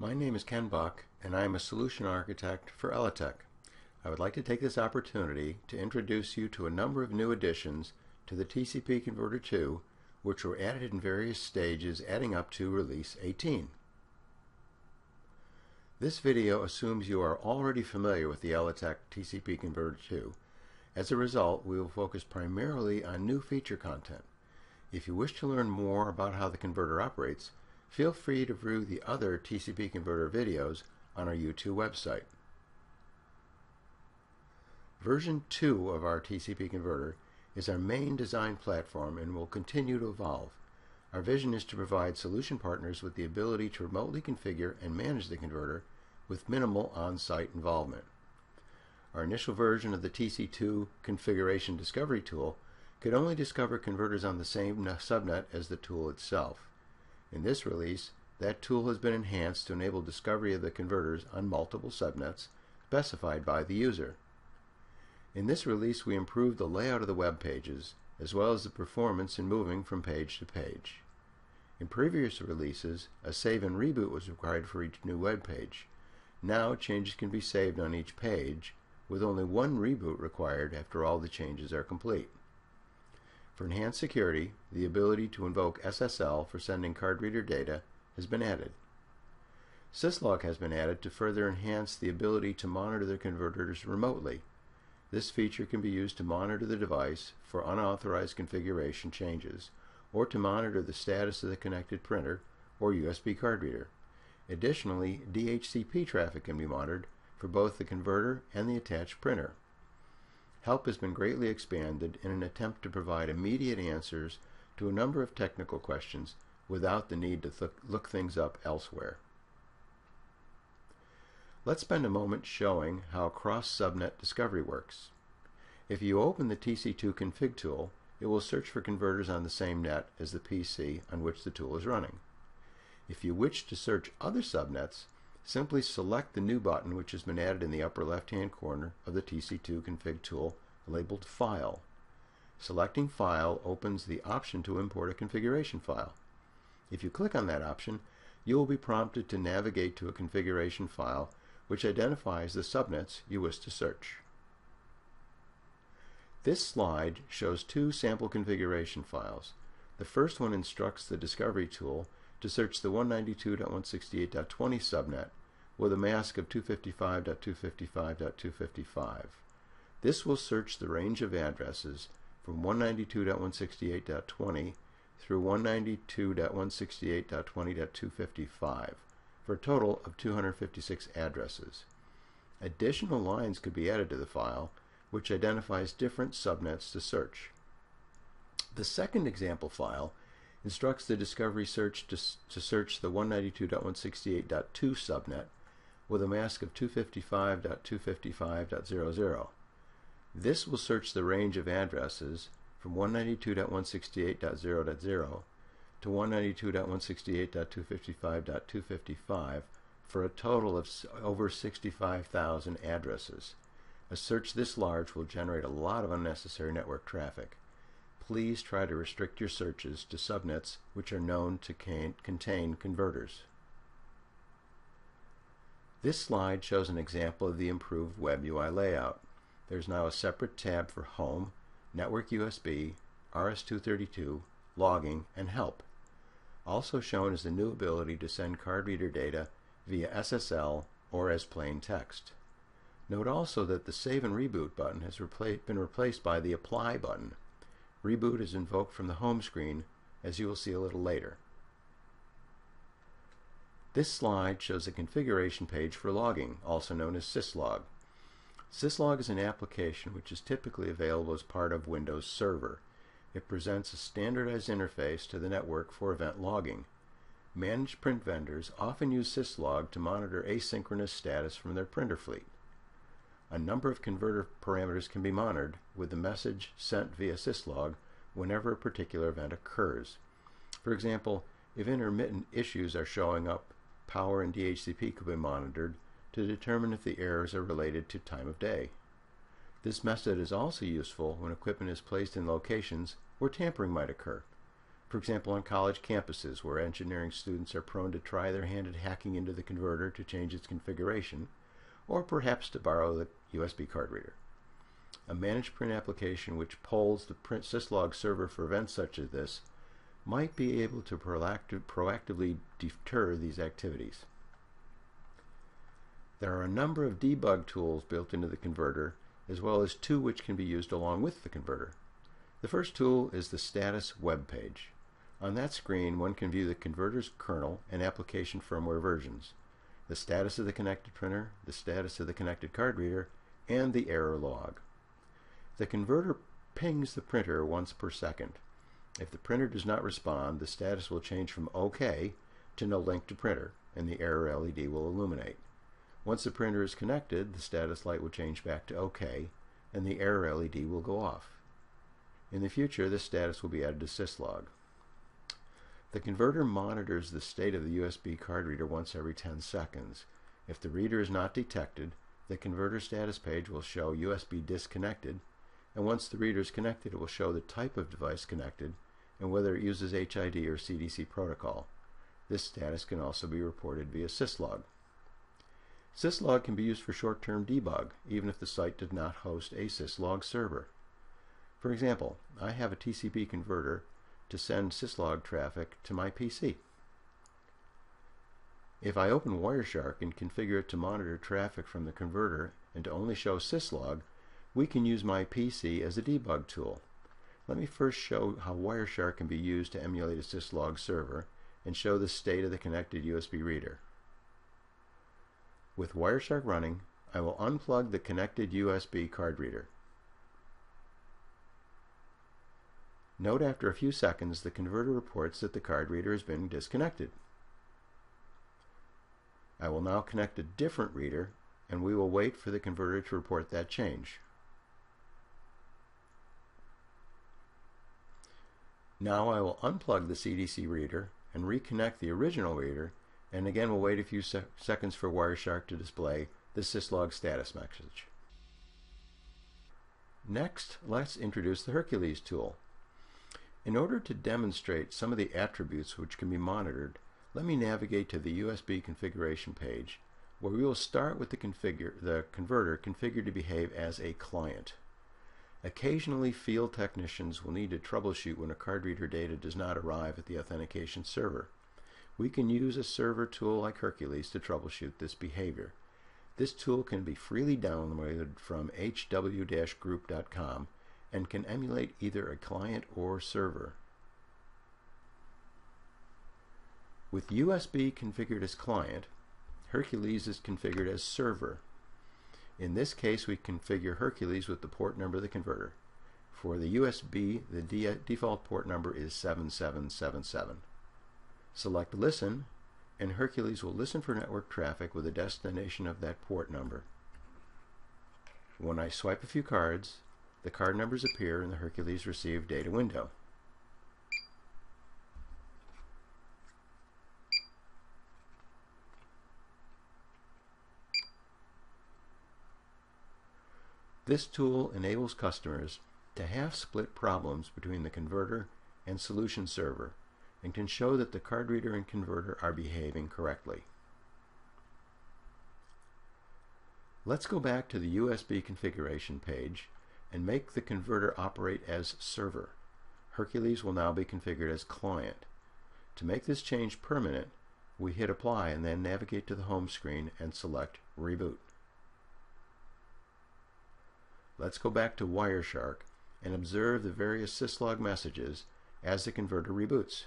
My name is Ken Buck, and I am a solution architect for ELATEC. I would like to take this opportunity to introduce you to a number of new additions to the TCP Converter 2, which were added in various stages adding up to Release 18. This video assumes you are already familiar with the ELATEC TCP Converter 2. As a result, we will focus primarily on new feature content. If you wish to learn more about how the converter operates, feel free to view the other TCP converter videos on our YouTube website. Version 2 of our TCP converter is our main design platform and will continue to evolve. Our vision is to provide solution partners with the ability to remotely configure and manage the converter with minimal on-site involvement. Our initial version of the TC2 configuration discovery tool could only discover converters on the same subnet as the tool itself. In this release, that tool has been enhanced to enable discovery of the converters on multiple subnets specified by the user. In this release, we improved the layout of the web pages, as well as the performance in moving from page to page. In previous releases, a save and reboot was required for each new web page. Now, changes can be saved on each page, with only one reboot required after all the changes are complete. For enhanced security, the ability to invoke SSL for sending card reader data has been added. Syslog has been added to further enhance the ability to monitor the converters remotely. This feature can be used to monitor the device for unauthorized configuration changes or to monitor the status of the connected printer or USB card reader. Additionally, DHCP traffic can be monitored for both the converter and the attached printer. Help has been greatly expanded in an attempt to provide immediate answers to a number of technical questions without the need to th look things up elsewhere. Let's spend a moment showing how cross-subnet discovery works. If you open the TC2 config tool, it will search for converters on the same net as the PC on which the tool is running. If you wish to search other subnets, simply select the New button which has been added in the upper left-hand corner of the TC2 config tool labeled File. Selecting File opens the option to import a configuration file. If you click on that option, you will be prompted to navigate to a configuration file which identifies the subnets you wish to search. This slide shows two sample configuration files. The first one instructs the Discovery tool to search the 192.168.20 subnet with a mask of 255.255.255. This will search the range of addresses from 192.168.20 through 192.168.20.255 for a total of 256 addresses. Additional lines could be added to the file, which identifies different subnets to search. The second example file instructs the discovery search to, to search the 192.168.2 subnet with a mask of 255.255.00. This will search the range of addresses from 192.168.0.0 to 192.168.255.255 for a total of over 65,000 addresses. A search this large will generate a lot of unnecessary network traffic. Please try to restrict your searches to subnets which are known to contain converters. This slide shows an example of the improved Web UI layout. There's now a separate tab for Home, Network USB, RS-232, Logging, and Help. Also shown is the new ability to send card reader data via SSL or as plain text. Note also that the Save and Reboot button has been replaced by the Apply button. Reboot is invoked from the home screen, as you will see a little later. This slide shows a configuration page for logging, also known as syslog. Syslog is an application which is typically available as part of Windows Server. It presents a standardized interface to the network for event logging. Managed print vendors often use syslog to monitor asynchronous status from their printer fleet. A number of converter parameters can be monitored with the message sent via syslog whenever a particular event occurs. For example, if intermittent issues are showing up power and DHCP could be monitored to determine if the errors are related to time of day. This method is also useful when equipment is placed in locations where tampering might occur. For example, on college campuses where engineering students are prone to try their hand at hacking into the converter to change its configuration, or perhaps to borrow the USB card reader. A managed print application which polls the print syslog server for events such as this might be able to proactive, proactively deter these activities. There are a number of debug tools built into the converter, as well as two which can be used along with the converter. The first tool is the status web page. On that screen, one can view the converter's kernel and application firmware versions, the status of the connected printer, the status of the connected card reader, and the error log. The converter pings the printer once per second. If the printer does not respond, the status will change from OK to no link to printer, and the error LED will illuminate. Once the printer is connected, the status light will change back to OK, and the error LED will go off. In the future, this status will be added to syslog. The converter monitors the state of the USB card reader once every 10 seconds. If the reader is not detected, the converter status page will show USB disconnected, and once the reader is connected, it will show the type of device connected and whether it uses HID or CDC protocol. This status can also be reported via syslog. Syslog can be used for short-term debug, even if the site did not host a syslog server. For example, I have a TCP converter to send syslog traffic to my PC. If I open Wireshark and configure it to monitor traffic from the converter and to only show syslog, we can use my PC as a debug tool. Let me first show how Wireshark can be used to emulate a syslog server and show the state of the connected USB reader. With Wireshark running, I will unplug the connected USB card reader. Note after a few seconds the converter reports that the card reader has been disconnected. I will now connect a different reader and we will wait for the converter to report that change. Now I will unplug the CDC reader and reconnect the original reader and again we'll wait a few sec seconds for Wireshark to display the syslog status message. Next, let's introduce the Hercules tool. In order to demonstrate some of the attributes which can be monitored, let me navigate to the USB configuration page, where we will start with the, configure, the converter configured to behave as a client. Occasionally, field technicians will need to troubleshoot when a card reader data does not arrive at the authentication server. We can use a server tool like Hercules to troubleshoot this behavior. This tool can be freely downloaded from hw-group.com and can emulate either a client or server. With USB configured as client, Hercules is configured as server. In this case, we configure Hercules with the port number of the converter. For the USB, the de default port number is 7777. Select Listen, and Hercules will listen for network traffic with a destination of that port number. When I swipe a few cards, the card numbers appear in the Hercules Received data window. This tool enables customers to half-split problems between the converter and solution server and can show that the card reader and converter are behaving correctly. Let's go back to the USB configuration page and make the converter operate as server. Hercules will now be configured as client. To make this change permanent, we hit apply and then navigate to the home screen and select reboot. Let's go back to Wireshark and observe the various syslog messages as the converter reboots.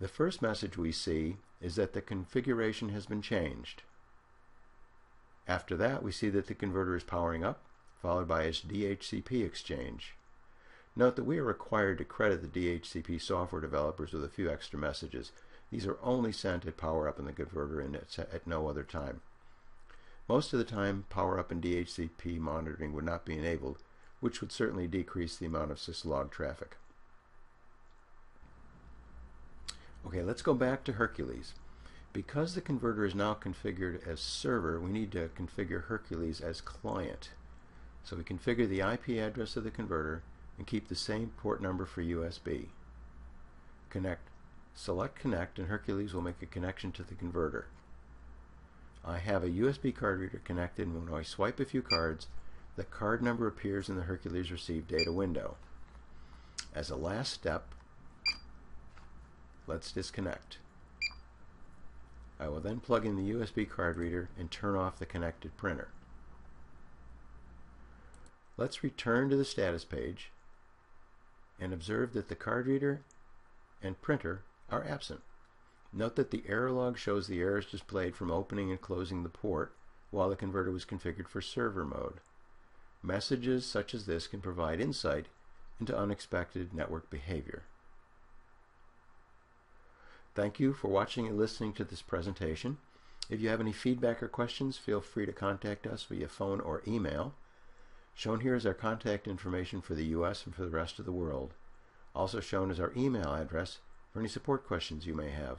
The first message we see is that the configuration has been changed. After that, we see that the converter is powering up followed by its DHCP exchange. Note that we are required to credit the DHCP software developers with a few extra messages. These are only sent at power up in the converter and at no other time. Most of the time, power up and DHCP monitoring would not be enabled, which would certainly decrease the amount of syslog traffic. Okay, let's go back to Hercules. Because the converter is now configured as server, we need to configure Hercules as client. So we configure the IP address of the converter and keep the same port number for USB. Connect. Select Connect and Hercules will make a connection to the converter. I have a USB card reader connected and when I swipe a few cards, the card number appears in the Hercules Receive Data window. As a last step, let's disconnect. I will then plug in the USB card reader and turn off the connected printer. Let's return to the status page and observe that the card reader and printer are absent. Note that the error log shows the errors displayed from opening and closing the port while the converter was configured for server mode. Messages such as this can provide insight into unexpected network behavior. Thank you for watching and listening to this presentation. If you have any feedback or questions, feel free to contact us via phone or email. Shown here is our contact information for the U.S. and for the rest of the world. Also shown is our email address for any support questions you may have.